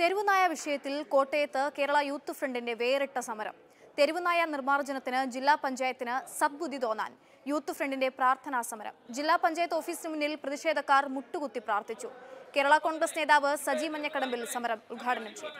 തെരുവുനായ വിഷയത്തിൽ കോട്ടയത്ത് കേരള യൂത്ത് ഫ്രണ്ടിന്റെ വേറിട്ട സമരം. തെരുവുനായ നിർമ്മാർജനത്തിന് ജില്ലാ പഞ്ചായത്തിന് സദ്ബുദ്ധി തോന്നാൻ യൂത്ത് ഫ്രണ്ടിന്റെ പ്രാർത്ഥനാ സമരം. ജില്ലാ പഞ്ചായത്ത് ഓഫീസിന് മുന്നിൽ പ്രതിഷേധക്കാർ മുട്ടുകുത്തി പ്രാർത്ഥിച്ചു. കേരള കോൺഗ്രസ് നേതാവ് സജി മഞ്ഞക്കടമ്പിൽ സമരം ഉദ്ഘാടനം ചെയ്തു.